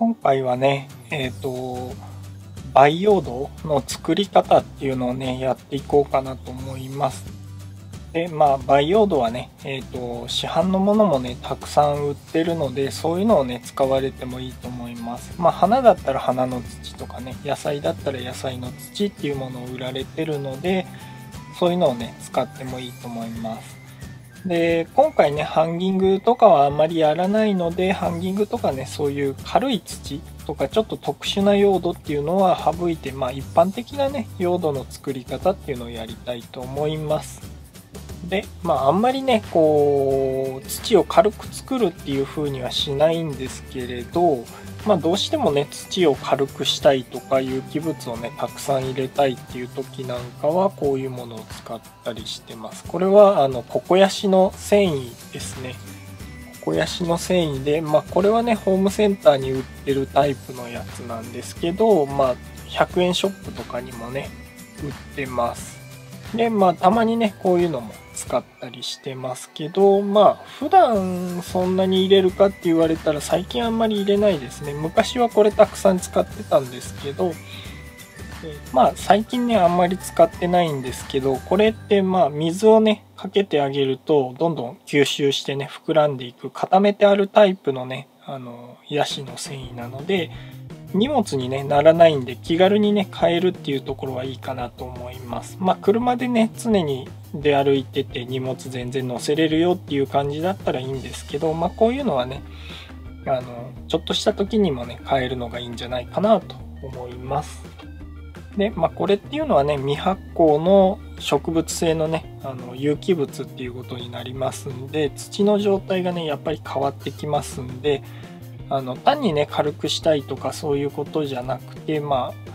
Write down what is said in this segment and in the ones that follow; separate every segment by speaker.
Speaker 1: 今回はね、えっ、ー、と、培養土の作り方っていうのをね、やっていこうかなと思います。で、まあ、培養土はね、えっ、ー、と、市販のものもね、たくさん売ってるので、そういうのをね、使われてもいいと思います。まあ、花だったら花の土とかね、野菜だったら野菜の土っていうものを売られてるので、そういうのをね、使ってもいいと思います。で今回ねハンギングとかはあんまりやらないのでハンギングとかねそういう軽い土とかちょっと特殊な用土っていうのは省いてまあ一般的なね用土の作り方っていうのをやりたいと思います。でまああんまりねこう土を軽く作るっていう風にはしないんですけれどまあ、どうしてもね土を軽くしたいとか有機物をねたくさん入れたいっていう時なんかはこういうものを使ったりしてます。これはあのココヤシの繊維ですね。ココヤシの繊維でまあこれはねホームセンターに売ってるタイプのやつなんですけどまあ100円ショップとかにもね売ってます。でまあたまにねこういうのも使ったりしてますけどまあ普段そんなに入れるかって言われたら最近あんまり入れないですね。昔はこれたくさん使ってたんですけどまあ最近ねあんまり使ってないんですけどこれってまあ水をねかけてあげるとどんどん吸収してね膨らんでいく固めてあるタイプのねあのヤシの繊維なので荷物に、ね、ならないんで気軽にね買えるっていうところはいいかなと思います。まあ車でね常に出歩いてて荷物全然載せれるよっていう感じだったらいいんですけどまあこういうのはねあのちょっとした時にもね買えるのがいいんじゃないかなと思います。でまあこれっていうのはね未発酵の植物性のねあの有機物っていうことになりますんで土の状態がねやっぱり変わってきますんであの単にね軽くしたいとかそういうことじゃなくてまあ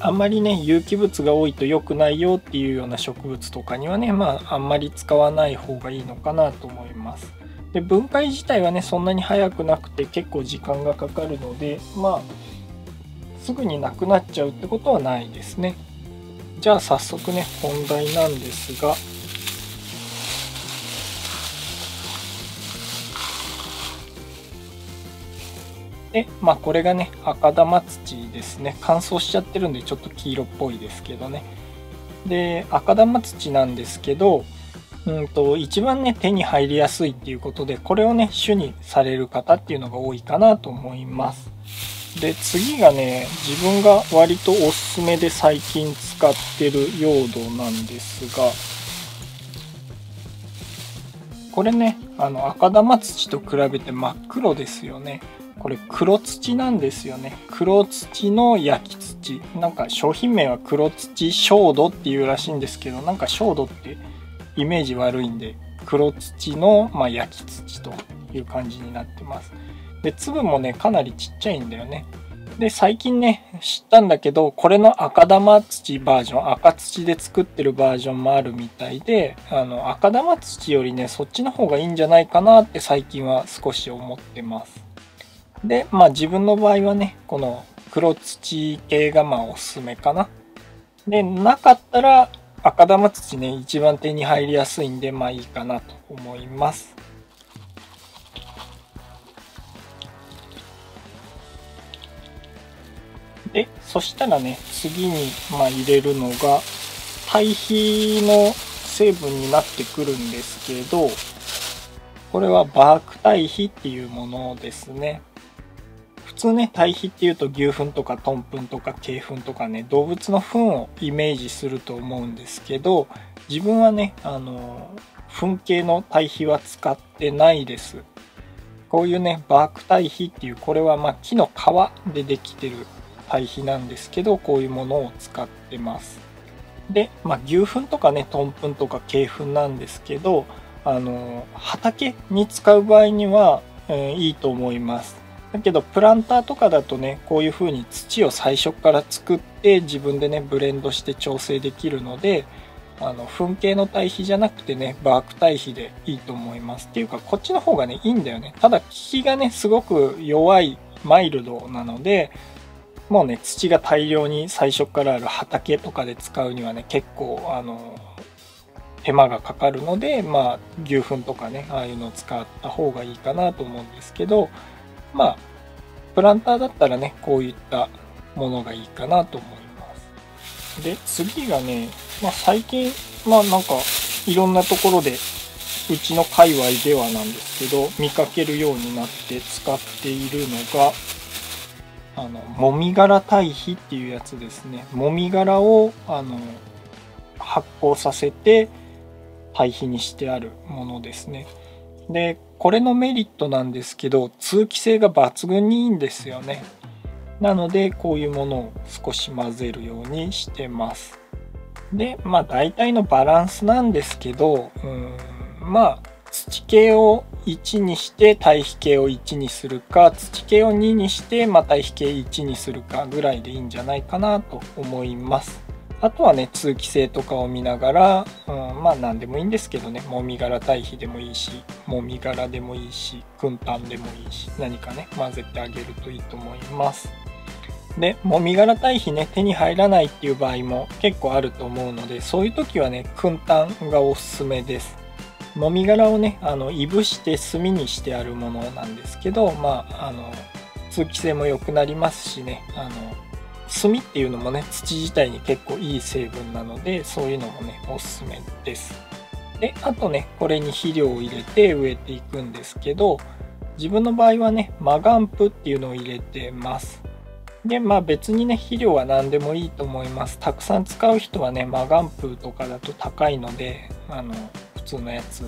Speaker 1: あんまりね有機物が多いと良くないよっていうような植物とかにはねまああんまり使わない方がいいのかなと思います。で分解自体はねそんなに早くなくて結構時間がかかるのでまあすぐになくなっちゃうってことはないですね。じゃあ早速ね本題なんですがで、まあこれがね、赤玉土ですね。乾燥しちゃってるんでちょっと黄色っぽいですけどね。で、赤玉土なんですけど、うんと、一番ね、手に入りやすいっていうことで、これをね、主にされる方っていうのが多いかなと思います。で、次がね、自分が割とおすすめで最近使ってる用土なんですが、これね、あの赤玉土と比べて真っ黒ですよね。これ黒土なんですよね。黒土の焼き土。なんか商品名は黒土焦土っていうらしいんですけどなんか焦土ってイメージ悪いんで黒土の、まあ、焼き土という感じになってます。で粒もねかなりちっちゃいんだよね。で最近ね知ったんだけどこれの赤玉土バージョン赤土で作ってるバージョンもあるみたいであの赤玉土よりねそっちの方がいいんじゃないかなって最近は少し思ってます。で、まあ自分の場合はね、この黒土系がまあおすすめかな。で、なかったら赤玉土ね、一番手に入りやすいんで、まあいいかなと思います。で、そしたらね、次にまあ入れるのが、堆肥の成分になってくるんですけど、これはバーク堆肥っていうものですね。通ね、堆肥っていうと牛糞とかトンプンとか鶏糞とかね、動物の糞をイメージすると思うんですけど、自分はね、あの、糞系の堆肥は使ってないです。こういうね、バーク堆肥っていう、これはま木の皮でできてる堆肥なんですけど、こういうものを使ってます。で、まあ、牛糞とかね、トンプンとか鶏糞なんですけど、あの、畑に使う場合には、えー、いいと思います。だけどプランターとかだとねこういう風に土を最初から作って自分でねブレンドして調整できるのであの糞系の堆肥じゃなくてねバーク堆肥でいいと思います。っていうかこっちの方がねいいんだよね。ただ効きがねすごく弱いマイルドなのでもうね土が大量に最初からある畑とかで使うにはね結構あの手間がかかるのでまあ牛糞とかねああいうのを使った方がいいかなと思うんですけどまあ、プランターだったらねこういったものがいいかなと思います。で次がね、まあ、最近まあなんかいろんなところでうちの界隈ではなんですけど見かけるようになって使っているのがあのもみ殻堆肥っていうやつですね。もみ殻をあの発酵させて堆肥にしてあるものですね。でこれのメリットなんですけど通気性が抜群にいいんですよね。なのでこういうものを少し混ぜるようにしてます。でまあ大体のバランスなんですけどうんまあ土系を1にして堆肥系を1にするか土系を2にしてま堆肥系1にするかぐらいでいいんじゃないかなと思います。あとはね通気性とかを見ながら、うん、まあ何でもいいんですけどね。もみ殻堆肥でもいいしもみ殻でもいいしく炭でもいいし何かね混ぜてあげるといいと思います。でもみ殻堆肥ね手に入らないっていう場合も結構あると思うのでそういう時はねく炭がおすすめです。もみ殻をねあのいぶして炭にしてあるものなんですけどまああの通気性も良くなりますしねあの炭っていうのもね土自体に結構いい成分なのでそういうのもねおすすめですであとねこれに肥料を入れて植えていくんですけど自分の場合はねマガンプっていうのを入れてますでまあ別にね肥料は何でもいいと思いますたくさん使う人はねマガンプとかだと高いのであの普通のやつ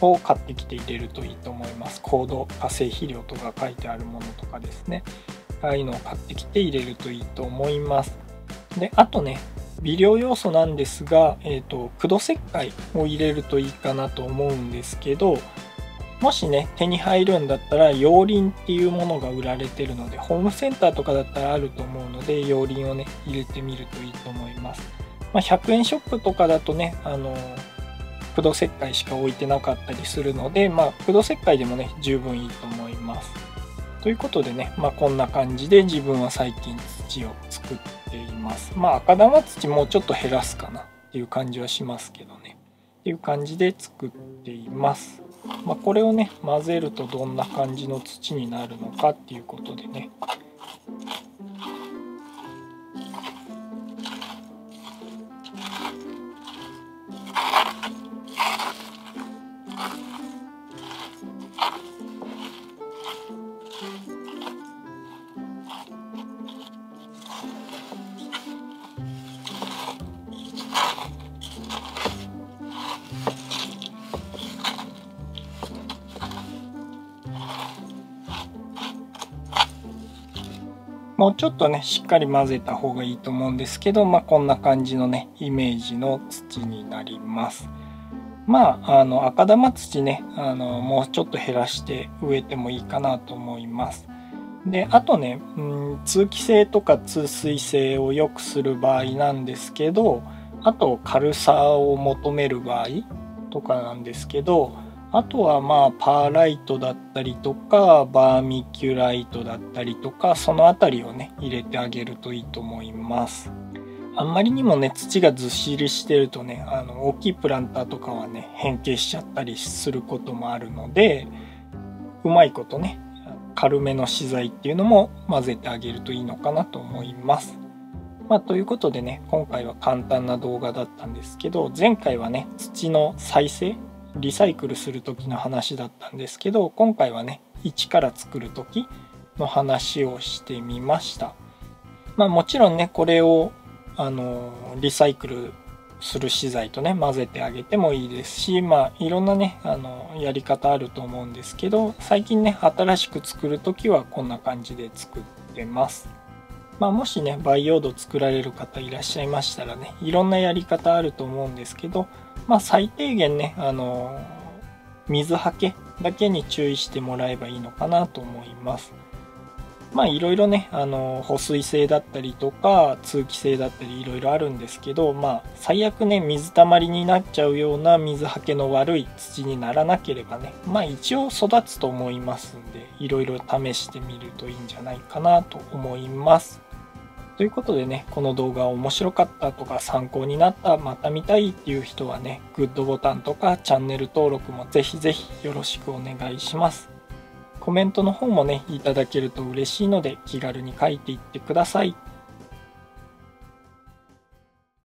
Speaker 1: を買ってきて入れるといいと思います。コード化成肥料とか書いてあるものとかですね。ああいうのを買ってきて入れるといいと思います。で、あとね、微量要素なんですが、えっ、ー、と、苦土石灰を入れるといいかなと思うんですけど、もしね、手に入るんだったら、熔リっていうものが売られてるので、ホームセンターとかだったらあると思うので、熔リンをね、入れてみるといいと思います。まあ、100円ショップとかだとね、あの駆動石灰しか置いてなかったりするので、まあ、駆動石灰でもね、十分いいと思います。ということでね、まあ、こんな感じで自分は最近土を作っています。まあ、赤玉土もうちょっと減らすかなっていう感じはしますけどね。っていう感じで作っています。まあ、これをね、混ぜるとどんな感じの土になるのかっていうことでね、もうちょっとねしっかり混ぜた方がいいと思うんですけどまあこんな感じのねイメージの土になります。まああの赤玉土ねあのもうちょっと減らして植えてもいいかなと思います。であとね、うん、通気性とか通水性を良くする場合なんですけどあと軽さを求める場合とかなんですけどあとはまあパーライトだったりとかバーミキュライトだったりとかその辺りをね入れてあげるといいと思います。あんまりにもね土がずっしりしてるとねあの大きいプランターとかはね変形しちゃったりすることもあるのでうまいことね軽めの資材っていうのも混ぜてあげるといいのかなと思います。まあ、ということでね今回は簡単な動画だったんですけど前回はね土の再生リサイクルする時の話だったんですけど今回はね一から作る時の話をしてみました。まあもちろんねこれをあのリサイクルする資材とね混ぜてあげてもいいですしまあいろんなねあのやり方あると思うんですけど最近ね新しく作る時はこんな感じで作ってます。まあ、もしね培養土作られる方いらっしゃいましたらねいろんなやり方あると思うんですけどまあ、最低限ね、あの、水はけだけに注意してもらえばいいのかなと思います。まあいろいろね、あの、保水性だったりとか、通気性だったりいろいろあるんですけど、まあ最悪ね、水たまりになっちゃうような水はけの悪い土にならなければね、まあ一応育つと思いますんで、いろいろ試してみるといいんじゃないかなと思います。ということでね、この動画面白かったとか参考になった、また見たいっていう人はね、グッドボタンとかチャンネル登録もぜひぜひよろしくお願いします。コメントの方もね、いただけると嬉しいので気軽に書いていってください。